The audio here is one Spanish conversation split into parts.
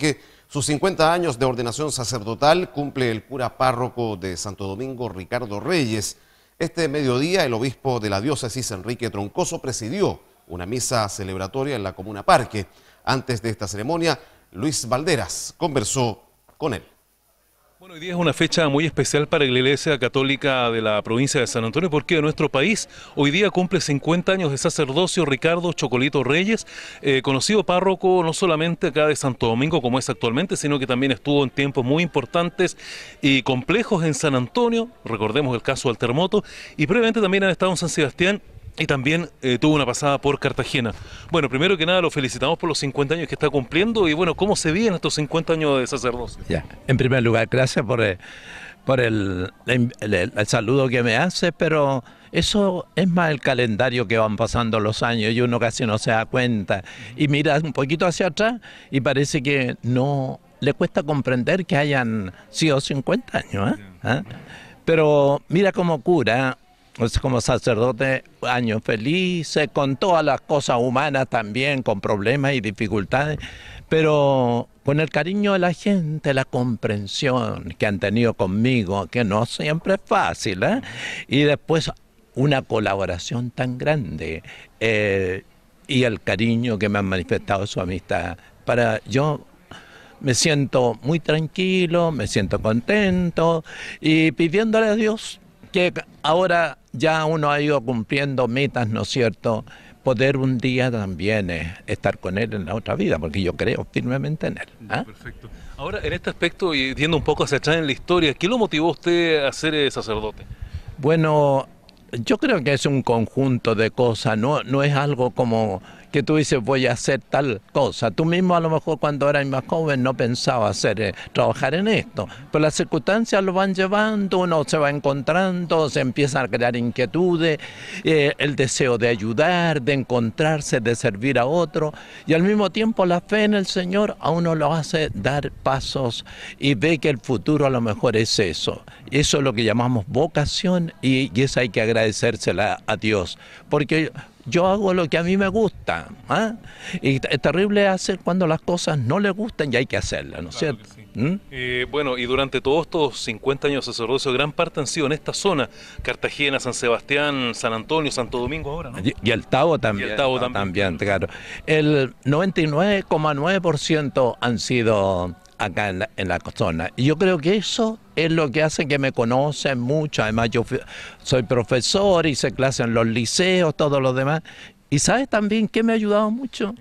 que sus 50 años de ordenación sacerdotal cumple el cura párroco de Santo Domingo, Ricardo Reyes. Este mediodía, el obispo de la diócesis, Enrique Troncoso, presidió una misa celebratoria en la Comuna Parque. Antes de esta ceremonia, Luis Valderas conversó con él. Bueno, hoy día es una fecha muy especial para la Iglesia Católica de la provincia de San Antonio porque nuestro país hoy día cumple 50 años de sacerdocio Ricardo Chocolito Reyes, eh, conocido párroco no solamente acá de Santo Domingo como es actualmente, sino que también estuvo en tiempos muy importantes y complejos en San Antonio, recordemos el caso del terremoto, y previamente también ha estado en San Sebastián y también eh, tuvo una pasada por Cartagena. Bueno, primero que nada lo felicitamos por los 50 años que está cumpliendo y bueno, ¿cómo se viven estos 50 años de sacerdocio? Ya, en primer lugar, gracias por, eh, por el, saludo que me hace, pero eso es más el calendario que van pasando los años y uno casi no se da cuenta. Y mira un poquito hacia atrás y parece que no le cuesta comprender que hayan sido 50 años. ¿eh? ¿Ah? Pero mira cómo cura como sacerdote, años felices, con todas las cosas humanas también, con problemas y dificultades, pero con el cariño de la gente, la comprensión que han tenido conmigo, que no siempre es fácil, ¿eh? y después una colaboración tan grande eh, y el cariño que me han manifestado su amistad. Para yo me siento muy tranquilo, me siento contento y pidiéndole a Dios que ahora ya uno ha ido cumpliendo metas, ¿no es cierto? Poder un día también eh, estar con él en la otra vida, porque yo creo firmemente en él. ¿ah? Perfecto. Ahora, en este aspecto, y viendo un poco hacia atrás en la historia, ¿qué lo motivó a usted a ser eh, sacerdote? Bueno, yo creo que es un conjunto de cosas, no, no es algo como que tú dices voy a hacer tal cosa. Tú mismo a lo mejor cuando eras más joven no pensaba hacer, eh, trabajar en esto, pero las circunstancias lo van llevando, uno se va encontrando, se empiezan a crear inquietudes, eh, el deseo de ayudar, de encontrarse, de servir a otro, y al mismo tiempo la fe en el Señor a uno lo hace dar pasos y ve que el futuro a lo mejor es eso. Eso es lo que llamamos vocación y, y eso hay que agradecérsela a Dios, porque yo hago lo que a mí me gusta. ¿ah? Y es terrible hacer cuando las cosas no le gustan y hay que hacerlas, ¿no es cierto? ¿Mm? Eh, bueno, y durante todos estos 50 años de sacerdocio, gran parte han sido en esta zona, Cartagena, San Sebastián, San Antonio, Santo Domingo ahora, ¿no? Y, el Tavo también. Y el Tavo también. claro. El 99,9% han sido acá en la, en la, zona. Y yo creo que eso es lo que hace que me conocen mucho. Además, yo soy profesor, hice clase en los liceos, todo lo demás. Y sabes también que me ha ayudado mucho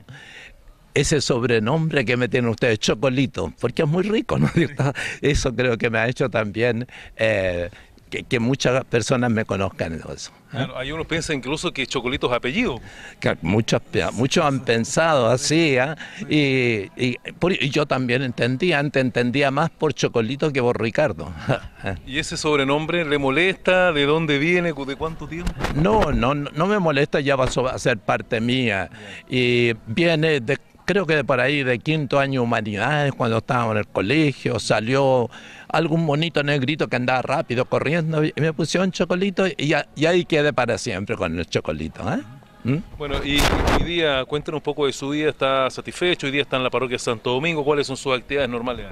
ese sobrenombre que me tienen ustedes, Chocolito, porque es muy rico, ¿no? Eso creo que me ha hecho también eh, que, muchas personas me conozcan. Eso. ¿eh? hay unos piensan incluso que Chocolito es apellido. muchos, muchos han pensado así, ¿eh? y, yo también entendía, antes entendía más por Chocolito que por Ricardo. ¿Y ese sobrenombre le molesta? ¿De dónde viene? ¿De cuánto tiempo? No, no, no me molesta, ya va a ser parte mía. Y viene de creo que de por ahí de quinto año humanidades, cuando estábamos en el colegio, salió algún bonito negrito que andaba rápido corriendo y me pusieron chocolito y, y ahí quedé para siempre con el chocolito. ¿eh? ¿Mm? Bueno, y hoy día, cuéntenos un poco de su día, ¿está satisfecho? Hoy día está en la parroquia Santo Domingo, ¿cuáles son sus actividades normales?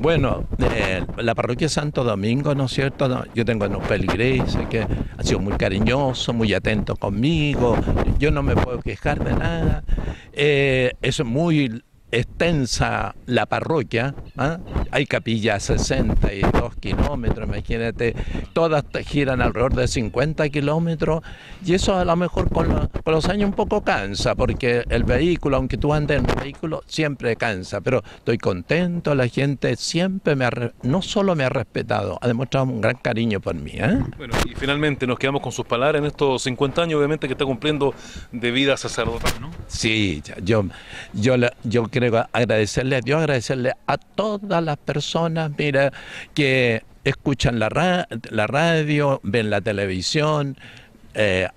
Bueno, eh, la parroquia Santo Domingo, ¿no es cierto? Yo tengo unos peligreses que ha sido muy cariñoso, muy atento conmigo, yo no me puedo quejar de nada. Eh, es muy extensa la parroquia, ¿ah? Hay capillas 62 kilómetros, imagínate, todas giran alrededor de 50 kilómetros y eso a lo mejor con, los años un poco cansa, porque el vehículo, aunque tú andes en el vehículo, siempre cansa, pero estoy contento, la gente siempre me ha, no solo me ha respetado, ha demostrado un gran cariño por mí. ¿eh? Bueno, y finalmente nos quedamos con sus palabras en estos 50 años, obviamente que está cumpliendo de vida sacerdotal, ¿no? Sí, yo, yo, yo creo agradecerle a Dios, agradecerle a todas las personas, mira, que escuchan la, la radio, ven la televisión, eh,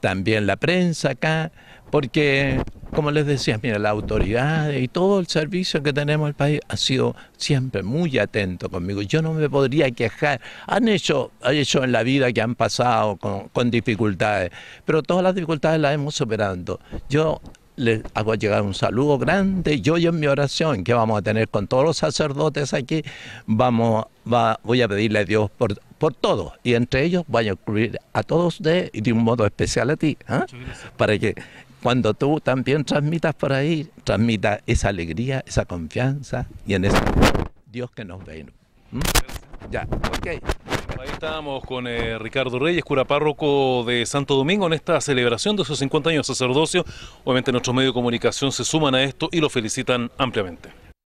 también la prensa acá, porque, como les decía, mira, la autoridad y todo el servicio que tenemos en el país ha sido siempre muy atento conmigo. Yo no me podría quejar. Han hecho, han hecho en la vida que han pasado con, con dificultades, pero todas las dificultades las hemos superado. Yo les hago llegar un saludo grande. Yo en mi oración que vamos a tener con todos los sacerdotes aquí, vamos, va, voy a pedirle a Dios por, por todo. Y entre ellos voy a incluir a todos de, y de un modo especial a ti. ¿ah? Para que cuando tú también transmitas por ahí, transmitas esa alegría, esa confianza y en ese Dios que nos ve. ¿Mm? Ya, ok. Ahí estábamos con eh, Ricardo Reyes, cura párroco de Santo Domingo, en esta celebración de sus 50 años de sacerdocio. Obviamente nuestros medios de comunicación se suman a esto y lo felicitan ampliamente.